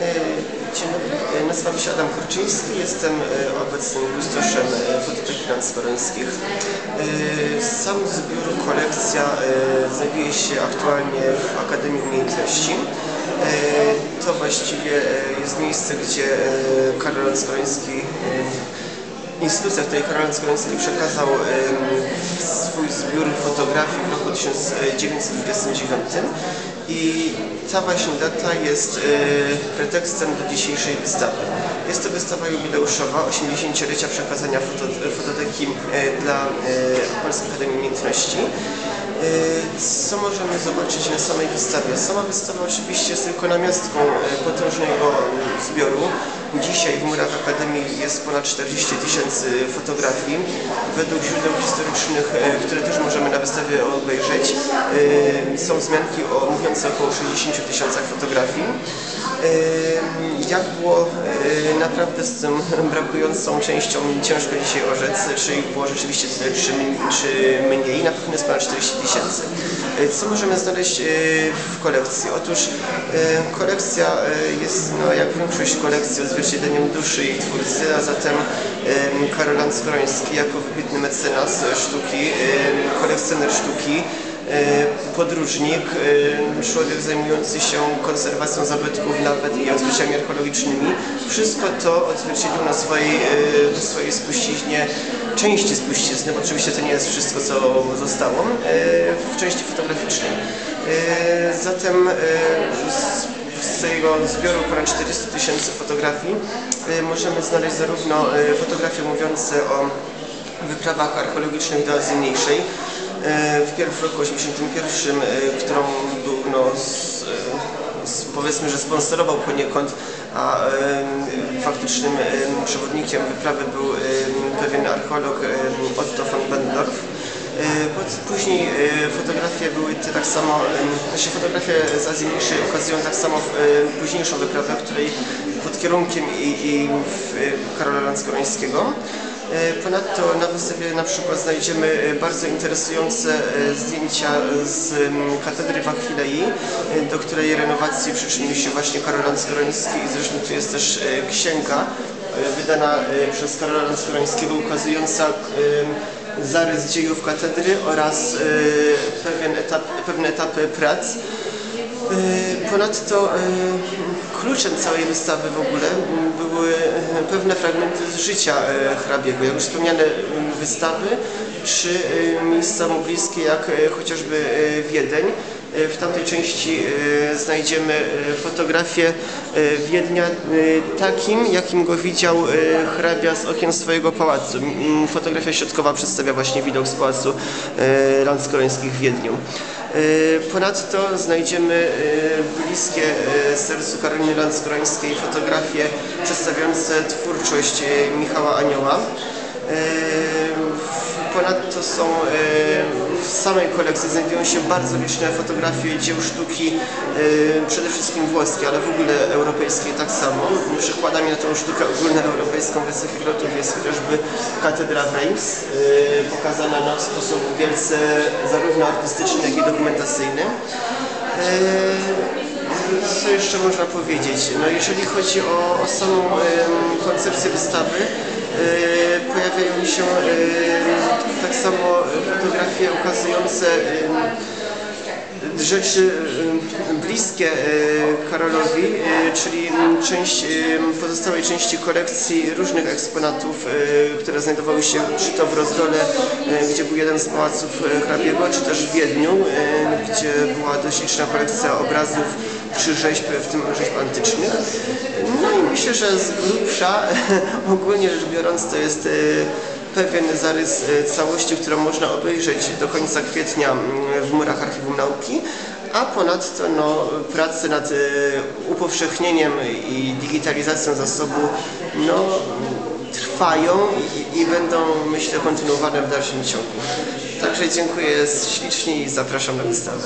Dzień dobry, E, nazywam się Adam Korczyński, jestem e, obecnym kustoszem e, Fototeki Lanskorońskich. E, Sam zbiór, kolekcja znajduje się aktualnie w Akademii Umiejętności. To właściwie jest miejsce, gdzie Karol Lanskoroński e, Instytucja, której Karol Skoroński przekazał swój zbiór fotografii w roku 1929 i ta właśnie data jest e, pretekstem do dzisiejszej wystawy. Jest to wystawa jubileuszowa 80-lecia przekazania foto, fototeki e, dla e, Polskiej Akademii Umiejętności. E, Co możemy zobaczyć na samej wystawie? Sama wystawa oczywiście jest tylko namiastką e, potężnego zbioru. Dzisiaj w murach Akademii jest ponad 40 tysięcy fotografii. Według źródeł historycznych, e, które też możemy na wystawie obejrzeć, są wzmianki o mówiące około 60 tysiącach fotografii. Jak było e, naprawdę z tym brakującą częścią ciężko dzisiaj orzec, czy było rzeczywiście tyle, czy, czy mniej, na pewno jest ponad 40 tysięcy. E, Co możemy znaleźć e, w kolekcji? Otóż kolekcja jest, no, jak większość kolekcji, odzwierciedleniem duszy i twórcy, a zatem e, Karol Skoroński jako wybitny mecenas sztuki, kolekcjoner sztuki, podróżnik, e, człowiek zajmujący się konserwacją zabytków nawet i odkryciami archeologicznymi. Wszystko to odzwierciedlił na swojej, e, swojej spuściźnie, części spuścizny, bo oczywiście to nie jest wszystko, co zostało, e, w części fotograficznej. E, Zatem e, z tego zbioru ponad 40 tysięcy fotografii e, możemy znaleźć zarówno e, fotografie mówiące o wyprawach archeologicznych do Azji Mniejszej. E, W pierwszym roku 81, e, którą był no, z, e, z, powiedzmy, że sponsorował poniekąd, a faktycznym przewodnikiem wyprawy był pewien archeolog Otto von Bendorf. Później fotografie były te tak samo, znaczy fotografie z Azji Mniejszej ukazują tak samo późniejszą wyprawę, której pod kierunkiem i, i Karola Lanskorońskiego. E, Ponadto na wystawie na przykład znajdziemy e, bardzo interesujące e, zdjęcia z katedry w Achillei, e, do której renowacji przyczynił się właśnie Karol Lanskoroński i zresztą tu jest też księga wydana przez Karola Lanskorońskiego ukazująca zarys dziejów katedry oraz pewien etap, pewne etapy prac. Ponadto kluczem całej wystawy w ogóle były pewne fragmenty z życia e, hrabiego, jak już wspomniane m, wystawy, czy e, miejsca mu bliskie, jak e, chociażby Wiedeń. E, W tamtej części e, znajdziemy e, fotografię Wiednia takim, jakim go widział hrabia z okien swojego pałacu. Fotografia środkowa przedstawia właśnie widok z pałacu Landskorońskich w Wiedniu. Ponadto znajdziemy bliskie sercu Karoliny Landskorońskiej fotografie przedstawiające twórczość Michała Anioła. E, Ponadto są e, w samej kolekcji znajdują się bardzo liczne fotografie dzieł sztuki, e, przede wszystkim włoskie, ale w ogóle europejskie tak samo. Przykładami na tą sztukę ogólnoeuropejską wysokich lotów jest chociażby katedra Reims, pokazana w sposób wielce zarówno artystyczny, jak i dokumentacyjny. Co jeszcze można powiedzieć? No jeżeli chodzi o, o samą koncepcję wystawy, e, pojawiają się e, tak samo fotografie ukazujące em, rzeczy bliskie e, Karolowi, e, czyli część pozostałej części kolekcji różnych eksponatów, e, które znajdowały się czy to w Rozdole, e, gdzie był jeden z pałaców e, hrabiego, czy też w Wiedniu, e, gdzie była dość liczna kolekcja obrazów czy rzeźb, w tym rzeźb antycznych. No i myślę, że z grubsza, ogólnie rzecz biorąc, to jest e, pewien zarys e, całości, którą można obejrzeć do końca kwietnia mm, w murach Archiwum Nauki, a ponadto no, prace nad e, upowszechnieniem i digitalizacją zasobu no, trwają i, i będą, myślę, kontynuowane w dalszym ciągu. Także dziękuję ślicznie i zapraszam na wystawę.